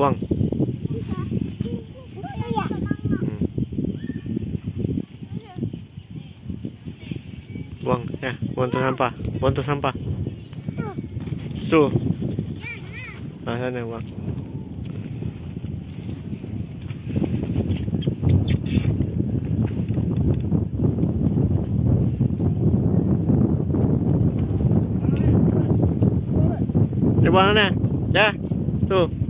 Buang. Buang, ya, buang tu sampah Buang tu sampah Tu. Ah, sana buang. Dia buang mana? Ya. Tu.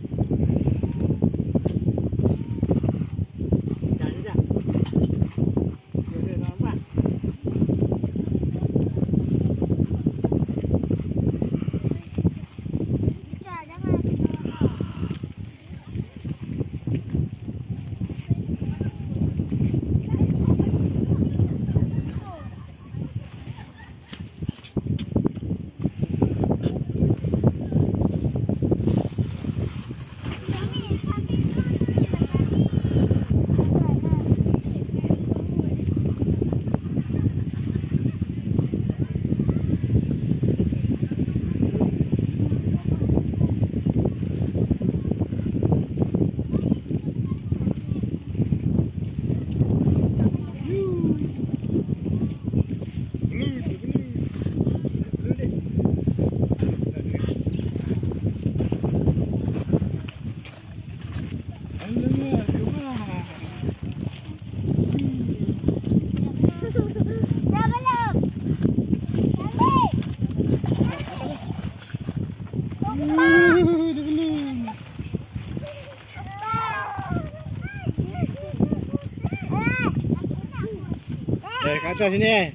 Eh, kaca sini eh.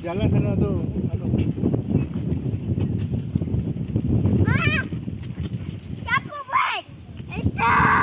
Jalan sana tu. Aduh. Ah! Siapa buat? Encik!